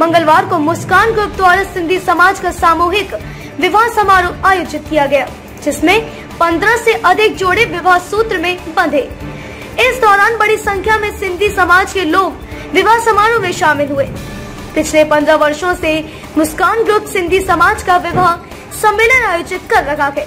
को मुस्कान ग्रुप द्वारा सिंधी समाज का सामूहिक विवाह समारोह आयोजित किया गया जिसमें 15 से अधिक जोड़े विवाह सूत्र में बंधे। इस दौरान बड़ी संख्या में सिंधी समाज के लोग विवाह समारोह में शामिल हुए। पिछले 15 वर्षों से मुस्कान ग्रुप सिंधी समाज का विवाह सम्मेलन आयोजित कर रखा है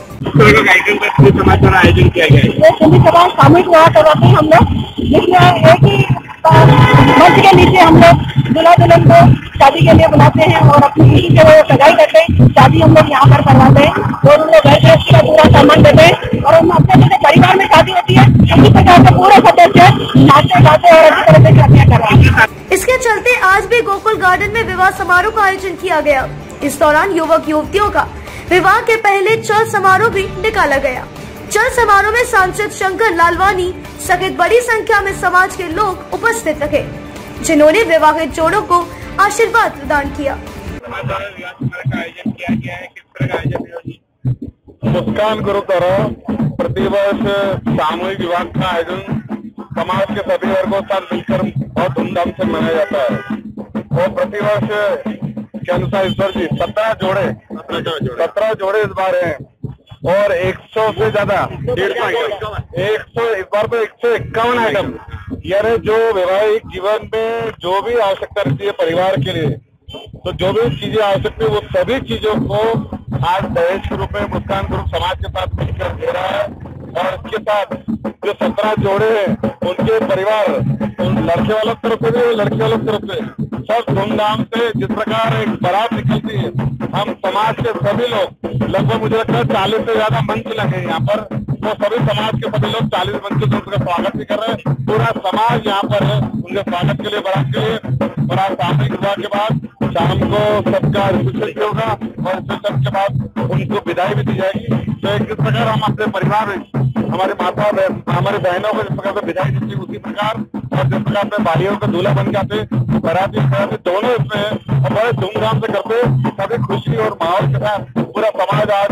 समाज द्वारा आयोजन किया गया। है सिंधी समाज सामूहिक विवाह करवाते हैं हम लोग। जिसमें एक ही अ, मंच के नीचे हम लोग दूल्हा दुल्हन को शादी के लिए बुलाते हैं और अपनी खुशी से वो सगाई करते हैं। शादी हम लोग यहाँ पर करवाते हैं। और उन लोग घर का पूरा सामान देते हैं। और हम अपने जैसे परिवार में शादी होती है। उसी प्रकार से पूरे सदस्य नाचते, गाते और अच्छी तरह से शादियाँ करवाते हैं। इसके चलते आज भी गोकुल गार्डन में विवाह समारोह का आयोजन किया गया। इस दौरान युवक युवतियों का विवाह के पहले चल समारोह भी निकाला गया। चल समारोह में सांसद शंकर लालवानी सहित बड़ी संख्या में समाज के लोग उपस्थित रहे, जिन्होंने विवाहित जोड़ों को आशीर्वाद प्रदान किया। तरह मुस्कान ग्रुप द्वारा प्रतिवर्ष सामूहिक विवाह का आयोजन समाज के सभी वर्गों साथ मिलकर बहुत धूमधाम से मनाया जाता है। और प्रतिवर्ष के अनुसार इस वर्ष सत्रह जोड़े सत्रह जोड़े इस बार हैं। और 100 से ज़्यादा। डेढ़ सौ एक सौ इस बार तो एक सौ इक्यावन आइटम यानी जो वैवाहिक जीवन में जो भी आवश्यकता रहती है परिवार के लिए तो जो भी चीज़ें आवश्यक है वो सभी चीज़ों को आज दहेज के रूप में मुस्कान रूप समाज के साथ मिलकर दे रहा है। और इसके साथ जो सत्रह जोड़े हैं, उनके परिवार, उन लड़के वालों की तरफ़ से भी लड़के वालों की तरफ़ से। सब धूमधाम से जिस प्रकार एक बारात निकलती है, हम समाज के सभी लोग, लगभग मुझे लगता है चालीस से ज़्यादा मंच लगे यहाँ पर। वो सभी समाज के सभी लोग चालीस मंच से उनका स्वागत भी कर रहे हैं। पूरा समाज यहाँ पर है, उनके स्वागत के लिए, बारात के लिए। आज सामूहिक विवाह के बाद शाम को सबका रिसेप्शन भी होगा और रिसेप्शन के बाद उनको विदाई भी दी जाएगी। तो एक जिस प्रकार हम अपने परिवार हमारे माता हमारे बहनों को जिस प्रकार से विदाई देती उसी प्रकार, और जिस प्रकार से भाइयों का दूल्हा बन के आते बाराती इस दोनों इसमें हैं और बड़े धूमधाम से करते सभी खुशी और माहौल के साथ पूरा समाज आज